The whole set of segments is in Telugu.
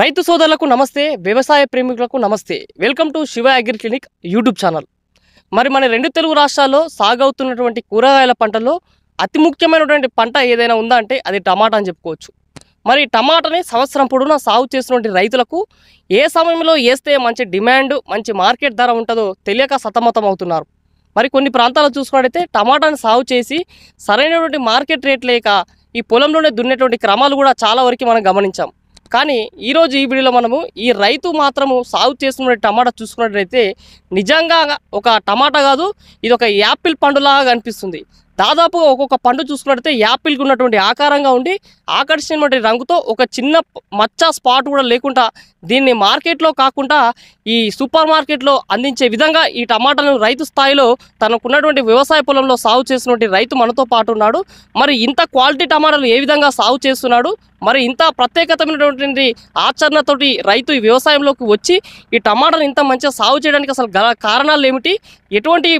రైతు సోదరులకు నమస్తే వ్యవసాయ ప్రేమికులకు నమస్తే. Welcome to Shiva agri clinic YouTube channel. మరి మన రెండు తెలుగు రాష్ట్రాల్లో సాగవుతున్నటువంటి కూరగాయల పంటల్లో అతి ముఖ్యమైనటువంటి పంట ఏదైనా ఉందా అంటే అది టమాటా అని చెప్పుకోవచ్చు. మరి టమాటాని సంవత్సరం పొడవునా సాగు చేసినటువంటి రైతులకు ఏ సమయంలో వేస్తే మంచి డిమాండ్ మంచి మార్కెట్ ధర ఉంటుందో తెలియక సతమతం అవుతున్నారు. మరి కొన్ని ప్రాంతాల్లో చూసుకున్నట్టయితే టమాటాని సాగు చేసి సరైనటువంటి మార్కెట్ రేట్ లేక ఈ పొలంలోనే దున్నేటువంటి క్రమాలు కూడా చాలా వరకు మనం గమనించాం. కానీ ఈరోజు ఈ వీడియోలో మనము ఈ రైతు మాత్రము సాగు చేస్తున్న టమాటా చూసుకున్నట్లయితే నిజంగా ఒక టమాటా కాదు ఇది ఒక యాపిల్ పండులాగా కనిపిస్తుంది. దాదాపుగా ఒక్కొక్క పండు చూసుకున్నట్లయితే యాపిల్కి ఉన్నటువంటి ఆకారంగా ఉండి ఆకర్షణ రంగుతో ఒక చిన్న మచ్చ స్పాట్ కూడా లేకుండా దీన్ని మార్కెట్లో కాకుండా ఈ సూపర్ మార్కెట్లో అందించే విధంగా ఈ టమాటాలను రైతు స్థాయిలో తనకున్నటువంటి వ్యవసాయ పొలంలో సాగు చేసినటువంటి రైతు మనతో పాటు ఉన్నాడు. మరి ఇంత క్వాలిటీ టమాటాలు ఏ విధంగా సాగు చేస్తున్నాడు? మరి ఇంత ప్రత్యేకతమైనటువంటి ఆచరణతోటి రైతు ఈ వ్యవసాయంలోకి వచ్చి ఈ టమాటాను ఇంత మంచిగా సాగు చేయడానికి అసలు గల కారణాలు ఏమిటి? ఎటువంటి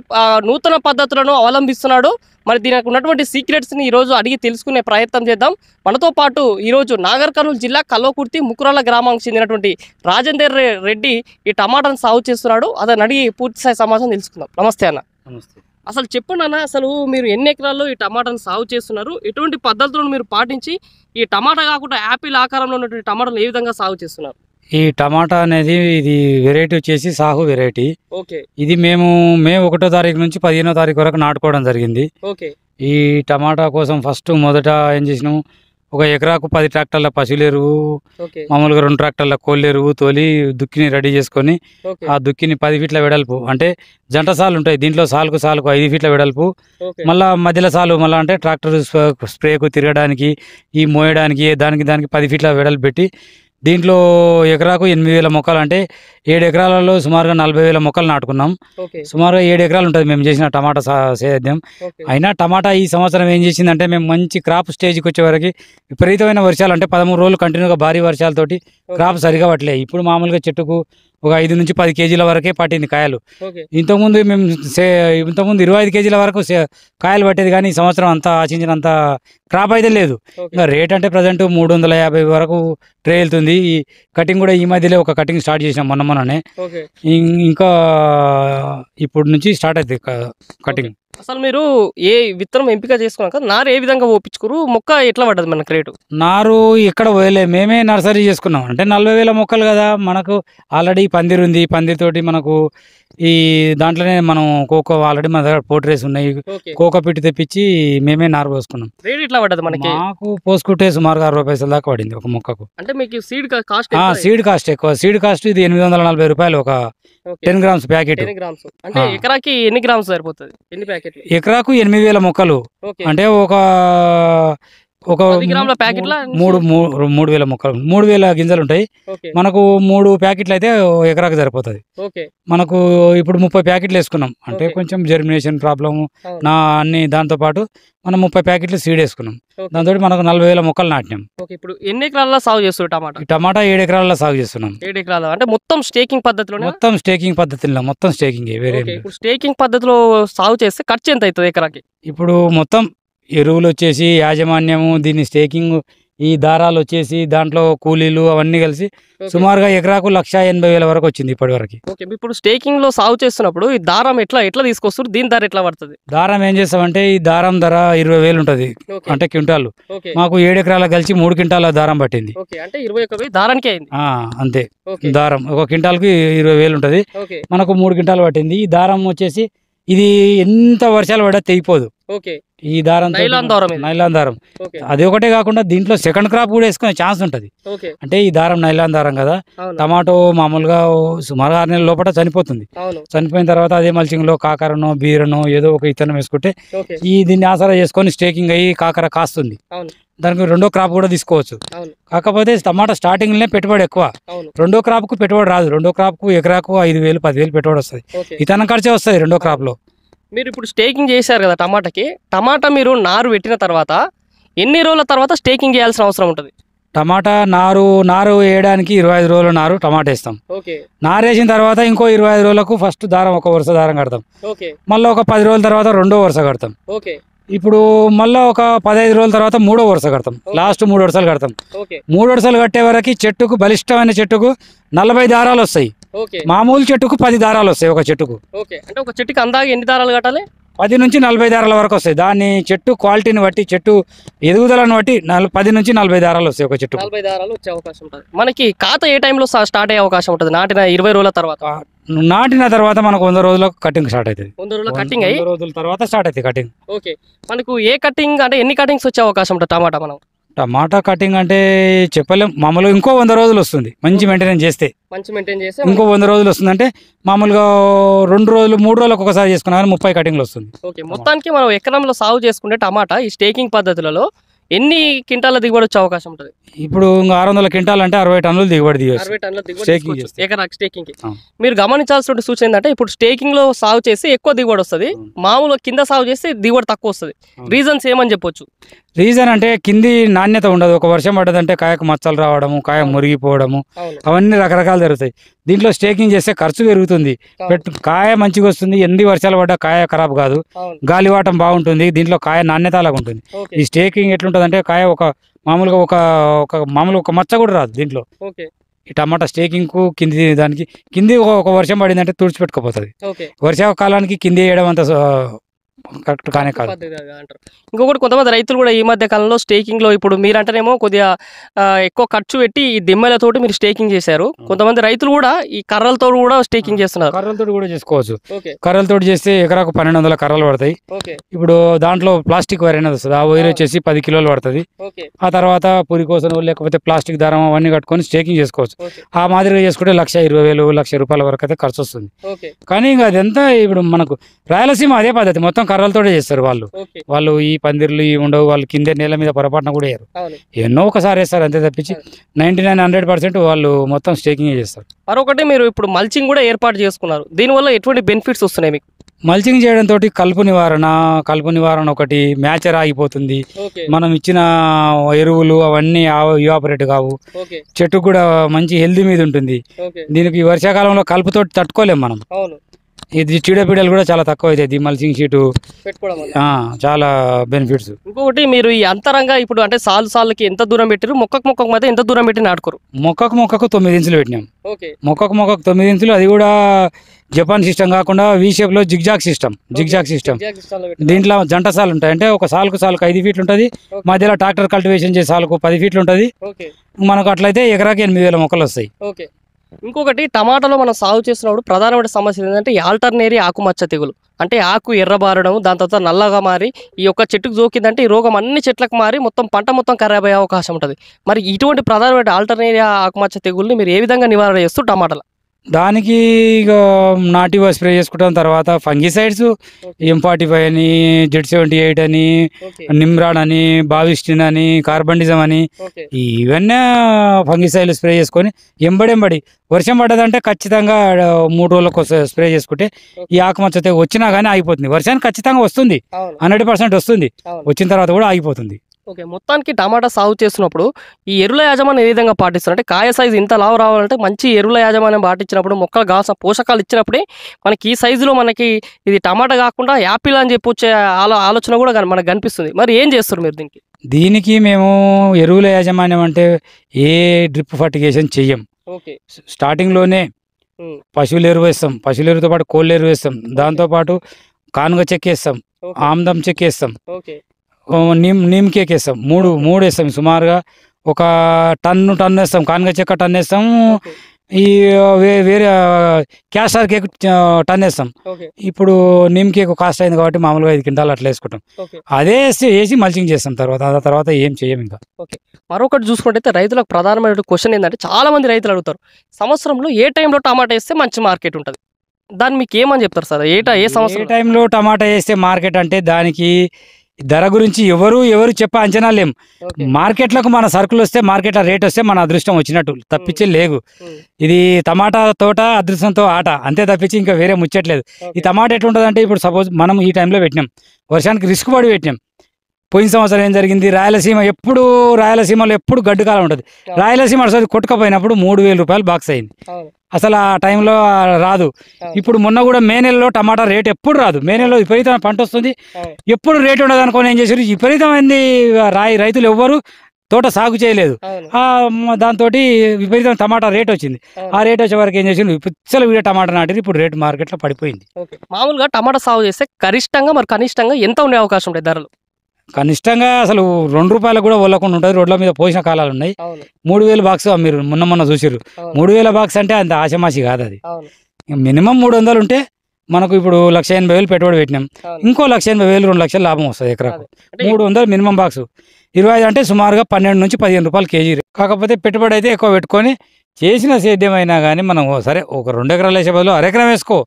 నూతన పద్ధతులను అవలంబిస్తున్నాడు? మరి దీనికి ఉన్నటువంటి సీక్రెట్స్ని ఈరోజు అడిగి తెలుసుకునే ప్రయత్నం చేద్దాం. మనతో పాటు ఈరోజు నాగర్ కర్నూలు జిల్లా కల్వకుర్తి ముకురాల గ్రామానికి చెందినటువంటి రాజేందర్ రె- రెడ్డి ఈ టమాటాను సాగు చేస్తున్నాడు. అతను అడిగి పూర్తి స్థాయి సమాచారం తెలుసుకుందాం. నమస్తే అన్న. నమస్తే. అసలు చెప్పండి అన్న అసలు మీరు ఎన్ని ఎకరాల్లో ఈ టమాటాను సాగు చేస్తున్నారు? ఎటువంటి పద్ధతులను మీరు పాటించి ఈ టమాటా కాకుండా యాపిల్ ఆకారంలో ఉన్నటువంటి టమాటాలు ఏ విధంగా సాగు చేస్తున్నారు? ఈ టమాటా అనేది ఇది వెరైటీ వచ్చేసి సాహు వెరైటీ. ఓకే. ఇది మేము మే ఒకటో తారీఖు నుంచి పదిహేనో తారీఖు వరకు నాటుకోవడం జరిగింది. ఓకే. ఈ టమాటా కోసం ఫస్ట్ మొదట ఏం చేసినాము? ఒక ఎకరాకు పది ట్రాక్టర్ల పశువుల ఎరువు మామూలుగా రెండు ట్రాక్టర్ల కోళ్ళ ఎరువు తోలి దుక్కిని రెడీ చేసుకొని ఆ దుక్కిని పది ఫీట్ల వెడల్పు అంటే జంట సాలు ఉంటాయి దీంట్లో సాలుకు సాలుకు ఐదు ఫీట్ల వెడల్పు. మళ్ళా మధ్యలో సాలు మళ్ళీ అంటే ట్రాక్టర్ స్ప్రే- స్ప్రేకు తిరగడానికి ఈ మోయడానికి దానికి దానికి పది ఫీట్ల వెడల్పు పెట్టి దీంట్లో ఎకరాకు ఎనిమిది వేల మొక్కలు అంటే ఏడు ఎకరాలలో సుమారుగా నలభై వేల మొక్కలు నాటుకున్నాం. సుమారుగా ఏడు ఎకరాలు ఉంటుంది మేము చేసిన టమాటా సేద్యం. అయినా టమాటా ఈ సంవత్సరం ఏం చేసిందంటే మేము మంచి క్రాప్ స్టేజ్కి వచ్చే వరకు విపరీతమైన వర్షాలు అంటే పదమూడు రోజులు కంటిన్యూగా భారీ వర్షాలతోటి క్రాప్ సరిగా పట్టలే. ఇప్పుడు మామూలుగా చెట్టుకు ఒక ఐదు నుంచి పది కేజీల వరకే పట్టింది కాయలు. ఇంతకుముందు మేము సే ఇంతకుముందు ఇరవై ఐదు కేజీల వరకు కాయలు పట్టేది కానీ ఈ సంవత్సరం అంతా ఆశించినంత క్రాప్ అయితే లేదు. ఇంకా రేట్ అంటే ప్రజెంట్ మూడు వందల యాభై వరకు ట్రే వెళ్తుంది ఈ కటింగ్ కూడా ఈ మధ్యలో ఒక కటింగ్ స్టార్ట్ చేసినాం మొన్న ఇంకా ఇప్పుడు నుంచి స్టార్ట్ అవుతుంది కటింగ్. అసలు మీరు ఏ విత్తనం ఎంపిక చేసుకున్నాక నారు ఏ విధంగా ఓపించుకోరు? మొక్క ఎట్లా పడ్డది మనకు రేటు? నారు ఎక్కడ పోయలే. మేమే నర్సరీ చేసుకున్నాం. అంటే నలభై వేల మొక్కలు కదా. మనకు ఆల్రెడీ పందిరి ఉంది. పందిరితోటి మనకు ఈ దాంట్లోనే మనం కోకో ఆల్రెడీ మన దగ్గర పోట్రేస్ ఉన్నాయి. కోకో పిట్టి తెప్పించి మేమే నారు పోసుకున్నాం. రేట్ ఎట్లా పడ్డది మనకి? మాకు పోసుకుంటే సుమారుగా అరవై పైసల దాకా పడింది ఒక మొక్కకు. అంటే మీకు సీడ్ కాస్ట్ సీడ్ కాస్ట్ ఎక్కువ? సీడ్ కాస్ట్ ఇది ఎనిమిది వందల నలభై రూపాయలు ఒక టెన్ గ్రామ్స్ ప్యాకెట్. అంటే. ఎకరాకి ఎన్ని గ్రామ్స్ సరిపోతుంది? ఎన్ని ప్యాకెట్లు. ఎకరాకు ఎనిమిది వేల మొక్కలు. అంటే ఒక ఒక పది గ్రాముల ప్యాకెట్ల? మూడు మూడు వేల మొక్కలు మూడు వేల గింజలు ఉంటాయి మనకు మూడు ప్యాకెట్లు అయితే ఎకరాకు సరిపోతుంది. మనకు ఇప్పుడు ముప్పై ప్యాకెట్లు వేసుకున్నాం. అంటే. కొంచెం జర్మినేషన్ ప్రాబ్లమ్ అవును. నా అన్ని దాంతో పాటు మనం ముప్పై ప్యాకెట్లు సీడ్ వేసుకున్నాం. దాంతో మనకు నలభై వేల మొక్కలు నాటినాం. ఇప్పుడు ఎన్ని ఎకరాల్లో సాగు చేస్తారు టమాటా? టమాటా ఏడు ఎకరాలలో సాగు చేస్తున్నాం. ఏడు ఎకరాలు అంటే మొత్తం స్టేకింగ్ పద్ధతిలోనే? మొత్తం స్టేకింగ్ పద్ధతిలో మొత్తం స్టేకింగ్ వేరే స్టేకింగ్ పద్ధతిలో సాగు చేస్తే ఖర్చు ఎంత అవుతుంది ఎకరాకి? ఇప్పుడు మొత్తం ఎరువులు వచ్చేసి యాజమాన్యము దీన్ని స్టేకింగ్ ఈ దారాలు వచ్చేసి దాంట్లో కూలీలు అవన్నీ కలిసి. సుమారుగా ఎకరాకు లక్ష ఎనభై వేల వరకు వచ్చింది ఇప్పటి వరకు. ఇప్పుడు స్టేకింగ్లో సాగు చేస్తున్నప్పుడు ఈ దారం ఎట్లా ఎట్లా తీసుకొస్తారు? దీని ధర ఎట్లా పడుతుంది? దారం ఏం చేస్తామంటే ఈ దారం ధర ఇరవై వేలు ఉంటుంది అంటే క్వింటాలు. మాకు ఏడు ఎకరాల కలిసి మూడు క్వింటాల దారం పట్టింది. అంటే ఇరవై దారానికే అంతే. దారం ఒక క్వింటాల్కి ఇరవై వేలు ఉంటుంది. మనకు మూడు క్వింటాలు పట్టింది. ఈ దారం వచ్చేసి ఇది ఎంత వర్షాలు పడ్డా తెగిపోదు. ఈ దారం నైలాన్ దారం అది ఒకటే కాకుండా దీంట్లో సెకండ్ క్రాప్ కూడా వేసుకునే ఛాన్స్ ఉంటుంది. అంటే ఈ దారం నైలాన్ దారం కదా. టమాటో మామూలుగా సుమారు ఆరు నెలల లోపల చనిపోతుంది. చనిపోయిన తర్వాత అదే మల్చింగ్లో కాకరనో బీరనో ఏదో ఒక ఇత్తనం వేసుకుంటే ఈ దీన్ని ఆసరా చేసుకొని స్టేకింగ్ అయ్యి కాకర కాస్తుంది. దానికి రెండో క్రాప్ కూడా తీసుకోవచ్చు. కాకపోతే టమాటా స్టార్టింగ్లోనే పెట్టుబడి ఎక్కువ. రెండో క్రాప్కు పెట్టుబడి రాదు. రెండో క్రాప్కు ఎకరాకు ఐదు వేలు పదివేలు పెట్టుబడి వస్తుంది. ఇతనం ఖర్చే వస్తుంది రెండో క్రాప్లో. మీరు ఇప్పుడు స్టేకింగ్ చేశారు కదా టమాటాకి. టమాటా మీరు నారు పెట్టిన తర్వాత ఎన్ని రోజుల తర్వాత స్టేకింగ్ చేయాల్సిన అవసరం ఉంటుంది? టమాటా నారు నారు వేయడానికి ఇరవై ఐదు రోజులు నారు టమాటా వేస్తాం. నారు వేసిన తర్వాత ఇంకో ఇరవై ఐదు రోజులకు ఫస్ట్ దారం ఒక వరుస దారం కడతాం. మళ్ళీ ఒక పది రోజుల తర్వాత రెండో వరుస కడతాం. ఇప్పుడు మళ్ళీ ఒక పదహైదు రోజుల తర్వాత మూడో వరుస కడతాం. లాస్ట్ మూడు వరుసలు కడతాం. మూడు వరుసలు కట్టే వరకు చెట్టుకు బలిష్టమైన చెట్టుకు నలభై దారాలు వస్తాయి. మామూలు చెట్టుకు పది దారాలు వస్తాయి ఒక చెట్టుకు. అంటే ఒక చెట్టుకి అందాక ఎన్ని దారాలు కట్టాలి? పది నుంచి నలభై దారాల వరకు వస్తాయి. దాన్ని చెట్టు క్వాలిటీని బట్టి చెట్టు ఎదుగుదలను బట్టి పది నుంచి నలభై దారాలు వస్తాయి ఒక చెట్టుకు. నలభై దారాలు వచ్చే అవకాశం ఉంటుంది. మనకి ఖాతా ఏ టైంలో స్టార్ట్ అయ్యే అవకాశం ఉంటుంది? నాటిన ఇరవై రోజుల తర్వాత. నాటిన తర్వాత మనకు వంద రోజులకు కటింగ్ స్టార్ట్ అవుతుంది వంద రోజుల కటింగ్ అయ్యి? రోజుల తర్వాత స్టార్ట్ అవుతుంది కటింగ్ ఓకే. మనకు ఏ కటింగ్ అంటే ఎన్ని కటింగ్స్ వచ్చే అవకాశం ఉంటుంది టమాటా మనం టమాటా కటింగ్ అంటే చెప్పలేం. మామూలుగా ఇంకో వంద రోజులు వస్తుంది. మంచి మెయింటెనెన్స్ చేస్తే. మంచి మెయింటైన్ చేస్తే ఇంకో వంద రోజులు వస్తుంది అంటే మామూలుగా రెండు రోజులు మూడు రోజులకు ఒకసారి చేసుకున్నా కానీ ముప్పై కటింగ్లు వస్తుంది. ఓకే. మొత్తానికి మనం ఎకరంలో సాగు చేసుకుంటే టమాటా ఈ స్టేకింగ్ పద్ధతులలో ఎన్ని క్వింటాల దిగుబడి వచ్చే అవకాశం ఉంటుంది? ఇప్పుడు ఆరు వందల క్వింటాల్ అంటే అరవై టన్నులు దిగుబడి అరవై టన్నుల దిగుబడి స్టేకింగ్. మీరు గమనించాల్సిన సూచన ఏంటంటే ఇప్పుడు స్టేకింగ్లో సాగు చేసి ఎక్కువ దిగుబడి వస్తుంది. మామూలుగా కింద సాగు చేస్తే దిగుబడి తక్కువ వస్తుంది. రీజన్స్ ఏమని చెప్పొచ్చు? రీజన్ అంటే కింది నాణ్యత ఉండదు. ఒక వర్షం పడ్డదంటే కాయకు మచ్చలు రావడము కాయ మురిగిపోవడము అవును. అవన్నీ రకరకాలు జరుగుతాయి. దీంట్లో స్టేకింగ్ చేస్తే ఖర్చు పెరుగుతుంది. పెట్టు కాయ మంచిగా వస్తుంది. ఎన్ని వర్షాలు పడ్డా కాయ ఖరాబ్ కాదు. గాలివాటం బాగుంటుంది. దీంట్లో కాయ నాణ్యత ఉంటుంది. ఈ స్టేకింగ్ ఎట్లుంటుంది అంటే కాయ ఒక మామూలుగా ఒక ఒక మామూలు ఒక మచ్చ కూడా రాదు దీంట్లో. ఈ టమాటా స్టేకింగ్కు కింది దానికి కింది ఒక ఒక వర్షం పడిందంటే తుడిచిపెట్టుకోపోతుంది. వర్షాకాలానికి కింది వేయడం అంత కరెక్ట్ కానే కాదు. అంటారు. ఇంకొకటి కొంతమంది రైతులు కూడా ఈ మధ్య కాలంలో స్టేకింగ్లో ఇప్పుడు మీరంటేనేమో కొద్దిగా ఆ, ఎక్కువ ఖర్చు పెట్టి ఈ దిమ్మెలతోటి మీరు స్టేకింగ్ చేశారు. కొంతమంది రైతులు కూడా ఈ కర్రలతో కూడా స్టేకింగ్ చేస్తున్నారు. కర్రలతో కూడా చేసుకోవచ్చు. కర్రలతో చేస్తే ఎకరాకు పన్నెండు వందల కర్రలు పడతాయి. ఇప్పుడు దాంట్లో ప్లాస్టిక్ వైర్ అనేది వస్తుంది. ఆ వైర్ వచ్చేసి పది కిలోలు పడుతుంది. ఆ తర్వాత పురి కోసం లేకపోతే ప్లాస్టిక్ దారం అవన్నీ కట్టుకొని స్టేకింగ్ చేసుకోవచ్చు. ఆ మాదిరిగా చేసుకుంటే లక్ష ఇరవై వేలు లక్ష రూపాయల వరకు అయితే ఖర్చు వస్తుంది. కానీ ఇంకా అదంతా ఇప్పుడు మనకు రాయలసీమ అదే పద్ధతి. మొత్తం కర్రలతోటే చేస్తారు వాళ్ళు. వాళ్ళు ఈ పందిర్లు ఈ ఉండవు వాళ్ళు కింద నేల మీద పొరపాటున కూడా వేయరు. ఎన్నో ఒకసారి వేస్తారు అంతే తప్పించి నైంటీ నైన్ హండ్రెడ్ పర్సెంట్ వాళ్ళు మొత్తం స్టేకింగ్ చేస్తారు. మరొకటి మీరు ఇప్పుడు మల్చింగ్ కూడా ఏర్పాటు చేసుకున్నారు. దీనివల్ల ఎటువంటి బెనిఫిట్స్ వస్తున్నాయి మీకు? మల్చింగ్ చేయడం తోటి కలుపు నివారణ కలుపు నివారణ ఒకటి మ్యాచర్ ఆగిపోతుంది. మనం ఇచ్చిన ఎరువులు అవన్నీ ఇవాపరేట్ కావు. చెట్టు కూడా మంచి హెల్దీ మీద ఉంటుంది. దీనికి వర్షాకాలంలో కలుపుతో తట్టుకోలేం మనం. ఇది చీడపీడలు కూడా చాలా తక్కువ అవుతాయి మల్చింగ్ షీటు. చాలా బెనిఫిట్స్. ఇంకొకటి మీరు ఈ అంతరంగా ఇప్పుడు అంటే సాలు సార్లకి ఎంత దూరం పెట్టారు మొక్కకు మొక్కకు మధ్య ఎంత దూరం పెట్టి నాటుకోరు? మొక్కకు మొక్కకు తొమ్మిది ఇంచులు పెట్టినాం. మొక్కకు మొక్కకు తొమ్మిది ఇంచులు అది కూడా జపాన్ సిస్టమ్ కాకుండా వి షేప్లో జిగ్జాగ్ సిస్టమ్. జిగ్జాగ్ సిస్టమ్ దీంట్లో జంట సాలు ఉంటాయి. అంటే ఒక సాలుకు సాలుకు ఐదు ఫీట్లు ఉంటుంది. మధ్యలో ట్రాక్టర్ కల్టివేషన్ చేసే సాలుకు పది ఫీట్లు ఉంటుంది. మనకు అట్లయితే ఎకరాకి ఎనిమిది వేల మొక్కలు వస్తాయి. ఇంకొకటి టమాటాలో మనం సాగు చేసినప్పుడు ప్రధానమైన సమస్య ఏంటంటే ఈ ఆల్టర్నేరీ ఆకుమచ్చ తెగులు. అంటే ఆకు ఎర్రబారడం దాని తర్వాత నల్లగా మారి ఈ యొక్క చెట్టుకు జోకిందంటే ఈ రోగం అన్ని చెట్లకు మారి మొత్తం పంట మొత్తం ఖరాబ్ అయ్యే అవకాశం ఉంటుంది. మరి ఇటువంటి ప్రధానమైన ఆల్టర్నేరియా ఆకుమచ్చ తెగుల్ని మీరు ఏ విధంగా నివారణ చేస్తూ టమాటాలు? దానికి ఇక నాటివా స్ప్రే చేసుకుంటాం తర్వాత ఫంగిసైడ్స్ ఎం ఫార్టీ ఫైవ్ అని జెడ్ సెవెంటీ ఎయిట్ అని నిమ్రాన్ అని బావిస్టిన్ అని కార్బండిజం అని ఇవన్నీ ఫంగిసైడ్లు స్ప్రే చేసుకొని ఎంబడెంబడి వర్షం పడ్డదంటే ఖచ్చితంగా మూడు రోజులకు స్ప్రే చేసుకుంటే ఈ ఆకుమచ్చ వచ్చినా కానీ ఆగిపోతుంది. వర్షానికి ఖచ్చితంగా వస్తుంది. హండ్రెడ్ పర్సెంట్ వస్తుంది. వచ్చిన తర్వాత కూడా ఆగిపోతుంది. ఓకే మొత్తానికి టమాటా సాగు చేస్తున్నప్పుడు ఈ ఎరువుల యాజమాన్యం ఏ విధంగా పాటిస్తారు? అంటే కాయ సైజు ఇంత లావు రావాలంటే మంచి ఎరువుల యాజమాన్యం పాటించినప్పుడు మొక్కలు కావాల్సిన పోషకాలు ఇచ్చినప్పుడే మనకి ఈ సైజులో మనకి ఇది టమాటా కాకుండా యాపిల్ అని చెప్పి వచ్చే ఆలో ఆలోచన కూడా మనకు కనిపిస్తుంది. మరి ఏం చేస్తారు మీరు దీనికి? దీనికి మేము ఎరువుల యాజమాన్యం అంటే ఏ డ్రిప్ ఫర్టిగేషన్ చెయ్యం. ఓకే. స్టార్టింగ్లోనే. పశువుల ఎరువు వేస్తాం. పశువుల ఎరువుతో పాటు కోళ్ళ ఎరువు వేస్తాం. దాంతోపాటు కానుగ చెక్క వేస్తాం ఆమ్దం చెక్క వేస్తాం ఓకే. ఓ నీమ్ నీమ్ కేక్ వేస్తాం. మూడు మూడు వేస్తాం. సుమారుగా ఒక టన్ను టన్ను వేస్తాం. కానుగ చెక్క టన్ వేస్తాం. ఈ వే- వేరే క్యాస్టర్ కేక్ టన్ వేస్తాం. ఇప్పుడు నీమ్ కేక్ కాస్ట్ అయింది కాబట్టి మామూలుగా ఐదు క్వింటాలు అట్లా వేసుకుంటాం. అదే వేసి మల్చింగ్ చేస్తాం తర్వాత. ఆ తర్వాత ఏం చేయం ఇంకా. మరొకటి చూసుకుంటే రైతులకు ప్రధానమైన క్వశ్చన్ ఏంటంటే చాలా మంది రైతులు అడుగుతారు సంవత్సరంలో ఏ టైంలో టమాటా వేస్తే మంచి మార్కెట్ ఉంటుంది? దాన్ని మీకు ఏమని చెప్తారు సార్? ఏ ఏ సంవత్సరం? టైంలో టమాటా వేస్తే మార్కెట్ అంటే దానికి ధర గురించి ఎవరు ఎవరు చెప్పే అంచనా లేం. మార్కెట్లకు మన సరుకులు వస్తే మార్కెట్ రేట్ వస్తే మన అదృష్టం వచ్చినట్టు. తప్పించే లేదు. ఉమ్. ఇది టమాటా తోట అదృష్టంతో ఆట. అంతే తప్పించి ఇంకా వేరే ముచ్చట్లేదు. ఈ. టమాటా ఎట్లుంటుంది అంటే ఇప్పుడు సపోజ్ మనం ఈ టైంలో పెట్టినాం. వర్షానికి రిస్క్ పడి పెట్టినాం. పోయిన సంవత్సరం ఏం జరిగింది? రాయలసీమ ఎప్పుడు రాయలసీమలో ఎప్పుడు గడ్డు కాలం ఉంటుంది. రాయలసీమ అసలు కొట్టుకపోయినప్పుడు మూడు వేల రూపాయలు బాక్స్ అయింది. అసలు ఆ టైంలో రాదు. ఇప్పుడు మొన్న కూడా మే నెలలో టమాటా రేట్ ఎప్పుడు రాదు. మే నెలలో విపరీతమైన పంట వస్తుంది. ఎప్పుడు రేట్ ఉండదు అనుకొని ఏం చేశారు విపరీతమైంది రాయి రైతులు ఎవ్వరు తోట సాగు చేయలేదు. దాంతో విపరీతమైన టమాటా రేట్ వచ్చింది. ఆ రేట్ వచ్చే వరకు ఏం చేసిండు పిచ్చల వీడియో టమాటా నాటిరు ఇప్పుడు రేట్ మార్కెట్లో పడిపోయింది. మామూలుగా టమాటా సాగు చేస్తే గరిష్టంగా మరి కనిష్టంగా ఎంత ఉండే అవకాశం ఉంటాయి ధరలు? కనిష్టంగా అసలు రెండు రూపాయలకు కూడా వల్లకుండా ఉంటుంది. రోడ్ల మీద పోసిన కాలాలు ఉన్నాయి. మూడు వేల బాక్స్ మీరు మొన్న మొన్న అవును. మూడు వేల బాక్స్ అంటే అంత ఆశమాసి కాదు అది. మినిమం మూడు వందలు ఉంటే మనకు ఇప్పుడు లక్ష ఎనభై వేలు పెట్టుబడి పెట్టినాం. ఇంకో లక్ష ఎనభై వేలు రెండు లక్షలు లాభం వస్తుంది ఎకరాకు. మూడు వందలు మినిమం బాక్స్ ఇరవై ఐదు అంటే సుమారుగా పన్నెండు నుంచి పదిహేను రూపాయలు కేజీ. కాకపోతే పెట్టుబడి అయితే ఎక్కువ పెట్టుకొని చేసిన సేద్యమైనా కానీ మనం సరే ఒక రెండు ఎకరాలు వేసే బదులు అరెకరం వేసుకో.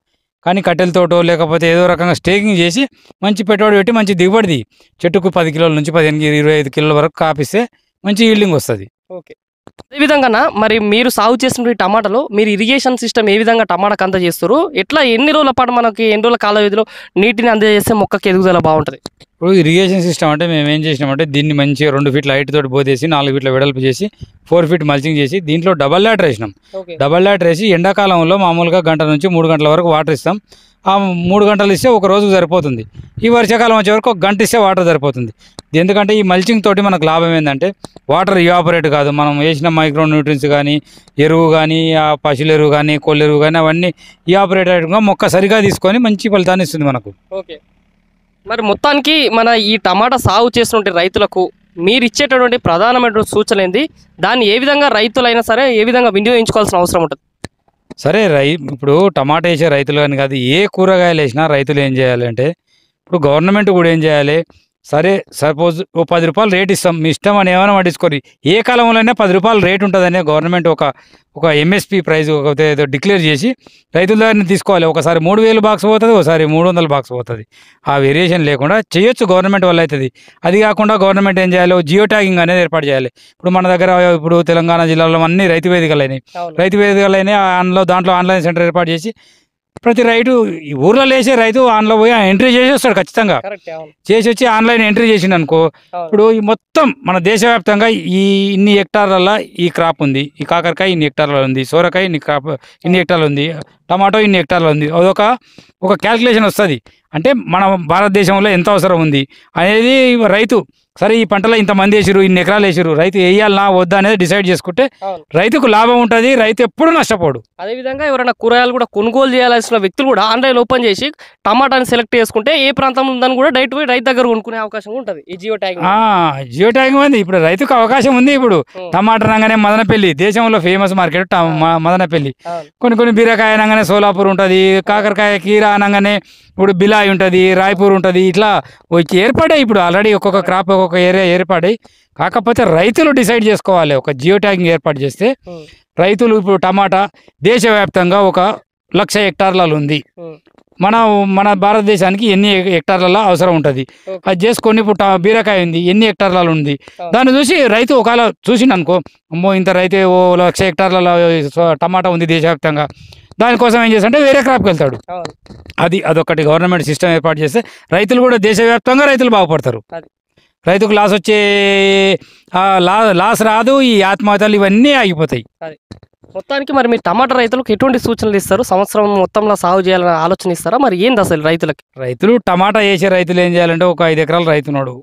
కానీ కట్టెలతోటో లేకపోతే ఏదో రకంగా స్టేకింగ్ చేసి మంచి పెట్టుబడి పెట్టి మంచి దిగుబడిది చెట్టుకు పది కిలోల నుంచి పదిహేను ఇరవై ఐదు కిలోల వరకు కాపిస్తే మంచి ఈల్డింగ్ వస్తుంది. ఓకే. అదేవిధంగా మరి మీరు సాగు చేసిన టమాటాలో మీరు ఇరిగేషన్ సిస్టమ్ ఏ విధంగా టమాటాకి అంత చేస్తారు ఎట్లా ఎన్ని రోజుల పాటు మనకి ఎన్ని రోజుల కాల వ్యవధిలో నీటిని అందజేస్తే మొక్కకి ఎదుగుదల బాగుంటుంది? ఇప్పుడు ఇరిగేషన్ సిస్టమ్ అంటే మేము ఏం చేసినామంటే దీన్ని మంచిగా రెండు ఫీట్ల హైట్ తోటి పోతేసి నాలుగు ఫీట్ల వెడల్పు చేసి ఫోర్ ఫీట్ మల్చింగ్ చేసి దీంట్లో డబల్ లాటర్ వేసినాం డబల్ లాటర్ వేసి ఎండాకాలంలో మామూలుగా గంట నుంచి మూడు గంటల వరకు వాటర్ ఇస్తాం. మూడు గంటలు ఇస్తే ఒక రోజు సరిపోతుంది. ఈ వర్షాకాలం వచ్చే వరకు ఒక గంట ఇస్తే వాటర్ సరిపోతుంది. ఎందుకంటే ఈ మల్చింగ్ తోటి మనకు లాభం ఏంటంటే వాటర్ ఇవాపరేట్ కాదు. మనం వేసిన మైక్రో న్యూట్రియన్స్ కానీ ఎరువు కానీ ఆ పశువుల ఎరువు కానీ కోళ్ళ ఎరువు కానీ అవన్నీ ఇవాపరేటెడ్గా మొక్క సరిగా తీసుకొని మంచి ఫలితాన్ని ఇస్తుంది మనకు. ఓకే. మరి మొత్తానికి మన ఈ టమాటా సాగు చేసినటువంటి రైతులకు మీరు ఇచ్చేటటువంటి ప్రధానమైనటువంటి సూచన ఏంది? దాన్ని ఏ విధంగా రైతులైనా సరే ఏ విధంగా వినియోగించుకోవాల్సిన అవసరం ఉంటుంది? సరే రై ఇప్పుడు టమాటా వేసే రైతులు అని కాదు ఏ కూరగాయలు వేసినా రైతులు ఏం చేయాలంటే ఇప్పుడు గవర్నమెంట్ కూడా ఏం చేయాలి? సరే సపోజ్ ఓ పది రూపాయలు రేట్ ఇస్తాం మీ ఇష్టం అని ఏమైనా పట్టించుకోరు. ఏ కాలంలోనే పది రూపాయలు రేట్ ఉంటుందనే గవర్నమెంట్ ఒక ఒక ఎంఎస్పి ఒక ఏదో డిక్లేర్ చేసి రైతుల దగ్గర తీసుకోవాలి. ఒకసారి మూడు వేలు బాక్స్ పోతుంది ఒకసారి మూడు వందల బాక్స్ పోతుంది. ఆ వేరియేషన్ లేకుండా చేయొచ్చు గవర్నమెంట్ వల్ల అవుతుంది అది కాకుండా గవర్నమెంట్ ఏం చేయాలి? జియో ట్యాగింగ్ అనేది ఏర్పాటు చేయాలి. ఇప్పుడు మన దగ్గర ఇప్పుడు తెలంగాణ జిల్లాలో అన్ని రైతు వేదికలు అయినాయి. రైతు వేదికలైనా ఆన్లో దాంట్లో ఆన్లైన్ సెంటర్ ఏర్పాటు చేసి ప్రతి రైతు ఈ ఊర్లో లేచే రైతు ఆన్లో పోయి ఎంట్రీ చేసి వస్తాడు ఖచ్చితంగా చేసి వచ్చి ఆన్లైన్ ఎంట్రీ చేసిండు అనుకో. ఇప్పుడు ఈ మొత్తం మన దేశవ్యాప్తంగా ఈ ఇన్ని హెక్టార్లలో ఈ క్రాప్ ఉంది. ఈ కాకరకాయ ఇన్ని హెక్టార్లలో ఉంది సోరకాయ ఇన్ని క్రాప్ ఇన్ని హెక్టార్లు ఉంది. టమాటో ఇన్ని హెక్టార్లు ఉంది. అదొక ఒక క్యాల్కులేషన్ వస్తుంది. అంటే మన భారతదేశంలో ఎంత అవసరం ఉంది అనేది రైతు సరే ఈ పంటలో ఇంతమంది వేసిరు ఇన్ని ఎకరాలు వేసిరు రైతు వేయాలనా వద్దా అనేది డిసైడ్ చేసుకుంటే రైతుకు లాభం ఉంటుంది రైతు ఎప్పుడు నష్టపోడు. అదేవిధంగా ఎవరైనా కూరగాయలు కూడా కొనుగోలు చేయాల్సిన వ్యక్తులు కూడా ఆన్లైన్ ఓపెన్ చేసి టమాటాని సెలెక్ట్ చేసుకుంటే ఏ ప్రాంతం ఉందని కూడా డైరెక్ట్ పోయి రైతు దగ్గర కొనుక్కునే అవకాశం ఉంటుంది. ఈ జియో ట్యాగ్ జియో ట్యాగింగ్ ఉంది. ఇప్పుడు రైతుకు అవకాశం ఉంది ఇప్పుడు. టమాటా రంగానే మదనపల్లి దేశంలో ఫేమస్ మార్కెట్ మదనపల్లి. కొన్ని కొన్ని బీరకాయ అనగానే సోలాపూర్ ఉంటుంది కాకరకాయ కీర అనగానే ఇప్పుడు బిలాయ్ ఉంటుంది రాయ్పూర్ ఉంటుంది ఇట్లా ఒక ఏర్పడాయి ఇప్పుడు ఆల్రెడీ ఒక్కొక్క క్రాప్ ఒక్కొక్క ఏరియా ఏర్పడాయి. కాకపోతే రైతులు డిసైడ్ చేసుకోవాలి ఒక జియో ట్యాగింగ్ ఏర్పాటు చేస్తే రైతులు ఇప్పుడు టమాటా దేశవ్యాప్తంగా ఒక లక్ష హెక్టార్లలో ఉంది. మన మన భారతదేశానికి ఎన్ని హెక్టార్లలో అవసరం ఉంటుంది. అది చేసుకొని ఇప్పుడు బీరకాయ ఉంది ఎన్ని హెక్టార్లలో ఉంది. దాన్ని చూసి రైతు ఒకవేళ చూసిండు అనుకో అమ్మో ఇంత రైతే ఓ లక్ష హెక్టార్లలో టమాటా ఉంది దేశవ్యాప్తంగా. దానికోసం ఏం చేస్తాడంటే వేరే క్రాప్కి వెళ్తాడు. అది అదొకటి గవర్నమెంట్ సిస్టమ్ ఏర్పాటు చేస్తే రైతులు కూడా దేశవ్యాప్తంగా రైతులు బాగుపడతారు. రైతుకు లాస్ వచ్చే లాస్ రాదు ఈ ఆత్మహత్యలు ఇవన్నీ ఆగిపోతాయి. మొత్తానికి మరి మీరు టమాటా రైతులకు ఎటువంటి సూచనలు ఇస్తారు? సంవత్సరం మొత్తంలో సాగు చేయాలని ఆలోచన ఇస్తారా? మరి ఏంది అసలు రైతులకి? రైతులు టమాటా వేసే రైతులు ఏం చేయాలంటే ఒక ఐదు ఎకరాలు రైతున్నాడు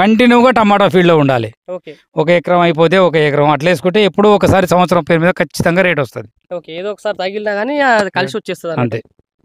కంటిన్యూగా టమాటా ఫీల్డ్లో ఉండాలి. ఓకే. ఒక ఎకరం అయిపోతే ఒక ఎకరం అట్లా వేసుకుంటే ఎప్పుడో ఒకసారి సంవత్సరం పేరు మీద ఖచ్చితంగా రేట్ వస్తుంది. ఏదో ఒకసారి తగిలినా కానీ అది కలిసి వచ్చేస్తుంది అన్నట్టు.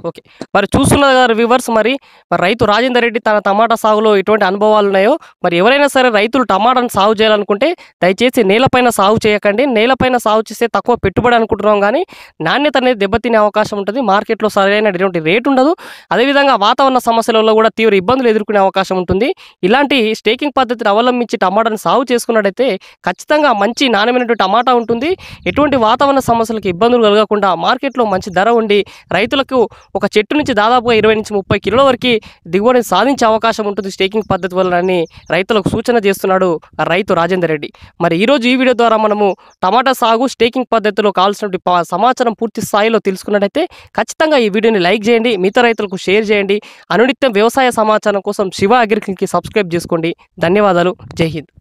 ఓకే. మరి చూస్తున్నారు కదా వివర్స్ మరి మరి రైతు రాజేందర్ రెడ్డి తన టమాటా సాగులో ఎటువంటి అనుభవాలు ఉన్నాయో మరి ఎవరైనా సరే రైతులు టమాటాను సాగు చేయాలనుకుంటే దయచేసి నేలపైన సాగు చేయకండి. నేలపైన సాగు చేస్తే తక్కువ పెట్టుబడి అనుకుంటున్నాం కానీ నాణ్యత అనేది దెబ్బతినే అవకాశం ఉంటుంది. మార్కెట్లో సరైనటువంటి రేటు ఉండదు. అదేవిధంగా వాతావరణ సమస్యలలో కూడా తీవ్ర ఇబ్బందులు ఎదుర్కొనే అవకాశం ఉంటుంది. ఇలాంటి స్టేకింగ్ పద్ధతిని అవలంబించి టమాటాను సాగు చేసుకున్నట్టయితే ఖచ్చితంగా మంచి నాణ్యమైనటువంటి టమాటా ఉంటుంది. ఎటువంటి వాతావరణ సమస్యలకు ఇబ్బందులు కలగకుండా మార్కెట్లో మంచి ధర ఉండి రైతులకు ఒక చెట్టు నుంచి దాదాపుగా ఇరవై నుంచి ముప్పై కిలోల వరకు దిగుబడిని సాధించే అవకాశం ఉంటుంది స్టేకింగ్ పద్ధతి వల్ల అని రైతులకు సూచన చేస్తున్నాడు రైతు రాజేందర్ రెడ్డి. మరి ఈరోజు ఈ వీడియో ద్వారా మనము టమాటా సాగు స్టేకింగ్ పద్ధతిలో కావాల్సినటువంటి సమాచారం పూర్తి స్థాయిలో తెలుసుకున్నట్టయితే ఖచ్చితంగా ఈ వీడియోని లైక్ చేయండి మిగతా రైతులకు షేర్ చేయండి అనునిత్యం వ్యవసాయ సమాచారం కోసం శివ అగ్రికల్కి సబ్స్క్రైబ్ చేసుకోండి. ధన్యవాదాలు. జై హింద్.